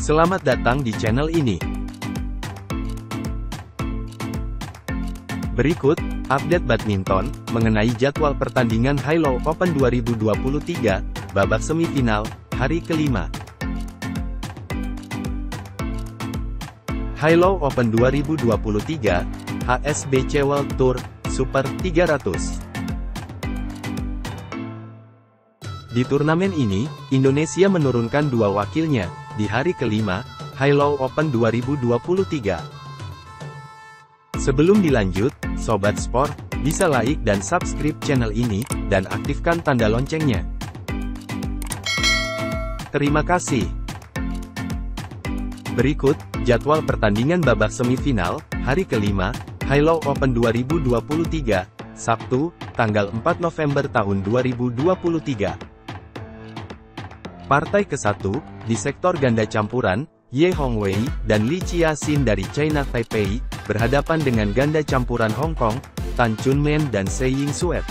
Selamat datang di channel ini. Berikut, update badminton, mengenai jadwal pertandingan Hilo Open 2023, babak semifinal, hari kelima. Hilo Open 2023, HSBC World Tour, Super 300. Di turnamen ini, Indonesia menurunkan dua wakilnya, di hari kelima, Hilo Open 2023. Sebelum dilanjut, Sobat Sport, bisa like dan subscribe channel ini, dan aktifkan tanda loncengnya. Terima kasih. Berikut, jadwal pertandingan babak semifinal, hari kelima, Hilo Open 2023, Sabtu, tanggal 4 November tahun 2023. Partai ke-1, di sektor ganda campuran, Ye Hongwei dan Li Chia-sin dari China Taipei, berhadapan dengan ganda campuran Hong Kong, Tan Chunmen dan Se Ying Suet.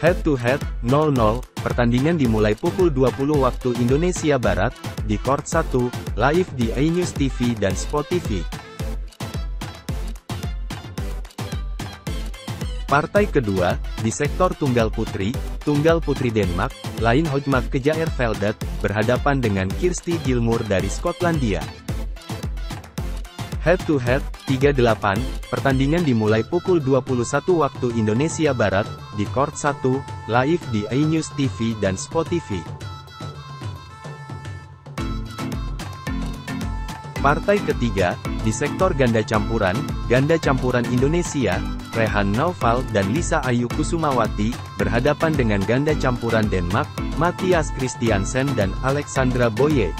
Head to head, 0-0, pertandingan dimulai pukul 20 waktu Indonesia Barat, di Court 1, live di iNews TV dan Spot TV. Partai kedua, di sektor tunggal putri, tunggal putri Denmark, Lain Hojmark Veldet, berhadapan dengan Kirsti Gilmour dari Skotlandia. Head to head, 38, pertandingan dimulai pukul 21 waktu Indonesia Barat, di Court 1, live di iNews TV dan Spot TV. Partai ketiga, di sektor ganda campuran, ganda campuran Indonesia, Rehan Naufal dan Lisa Ayu Kusumawati, berhadapan dengan ganda campuran Denmark, Matthias Christiansen dan Alexandra Boye.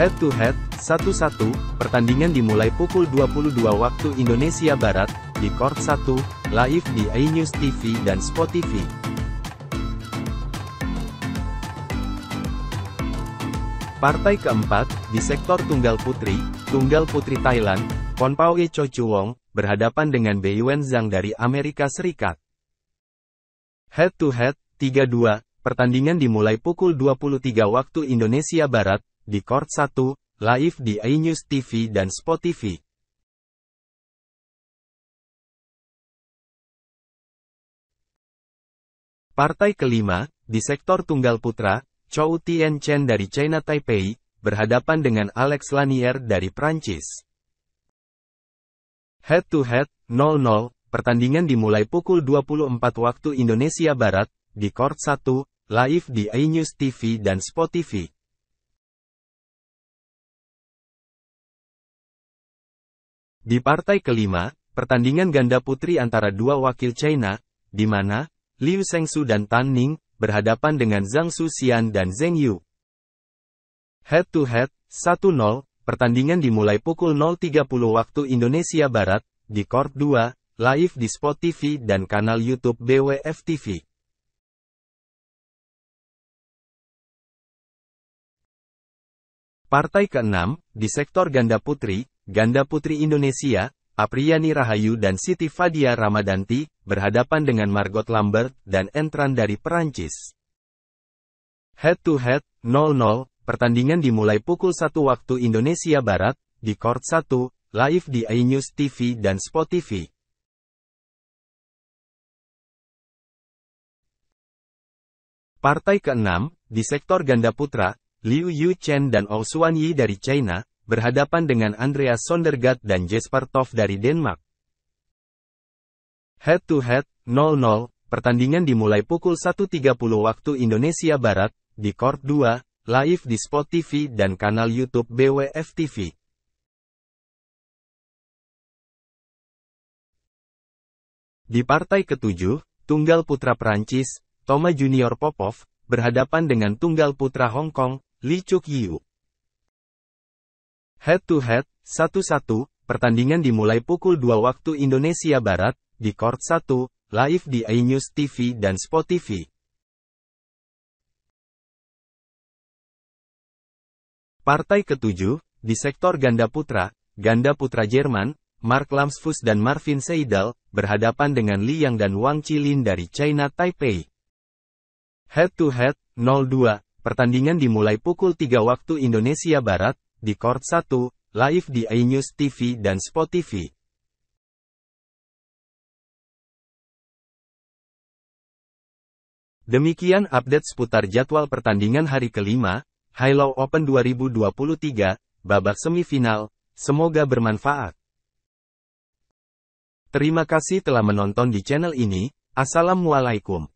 Head to head, 1-1, pertandingan dimulai pukul 22 waktu Indonesia Barat, di Court 1, live di iNews TV dan Spot TV. Partai keempat, di sektor tunggal putri, tunggal putri Thailand, Ponpao Cho Chuwong, berhadapan dengan Beiwen Zhang dari Amerika Serikat. Head to head, 3-2, pertandingan dimulai pukul 23 waktu Indonesia Barat, di Court 1, live di iNews TV dan Spot TV. Partai kelima, di sektor tunggal putra, Chou Tien Chen dari China Taipei, berhadapan dengan Alex Lanier dari Prancis. Head to head, 0-0, pertandingan dimulai pukul 24 waktu Indonesia Barat, di Court 1, live di iNews TV dan Spot TV. Di partai kelima, pertandingan ganda putri antara dua wakil China, di mana, Liu Shengsu dan Tan Ning, berhadapan dengan Zhang Xian dan Zheng Yu. Head to head, 1-0, Pertandingan dimulai pukul 0.30 waktu Indonesia Barat, di Court 2, live di Spot TV dan kanal YouTube BWF TV. Partai ke-6, di sektor ganda putri, ganda putri Indonesia, Apriani Rahayu dan Siti Fadia Ramadanti, berhadapan dengan Margot Lambert dan Entran dari Perancis. Head to head, 0-0, Pertandingan dimulai pukul 1 waktu Indonesia Barat, di Court 1, live di iNews TV dan Spot TV. Partai ke-6, di sektor ganda putra, Liu Yu Chen dan Ou Xuan Yi dari China, berhadapan dengan Andreas Sondergaard dan Jesper Toft dari Denmark. Head to head, 0-0, pertandingan dimulai pukul 1.30 waktu Indonesia Barat, di Court 2, live di Spot TV dan kanal YouTube BWF TV. Di partai ketujuh, tunggal putra Prancis, Thomas Junior Popov, berhadapan dengan tunggal putra Hong Kong, Lee Chuk Yiu. Head to head, 1-1, pertandingan dimulai pukul 2 waktu Indonesia Barat, di Court 1, live di iNews TV dan Spot TV. Partai ketujuh, di sektor ganda putra, ganda putra Jerman, Mark Lamsfus dan Marvin Seidel, berhadapan dengan Li Yang dan Wang Qilin dari China Taipei. Head to head, 0-2, pertandingan dimulai pukul 3 waktu Indonesia Barat, di Court 1, live di iNews TV dan Spot TV. Demikian update seputar jadwal pertandingan hari kelima, Hilo Open 2023, babak semifinal, semoga bermanfaat. Terima kasih telah menonton di channel ini, Assalamualaikum.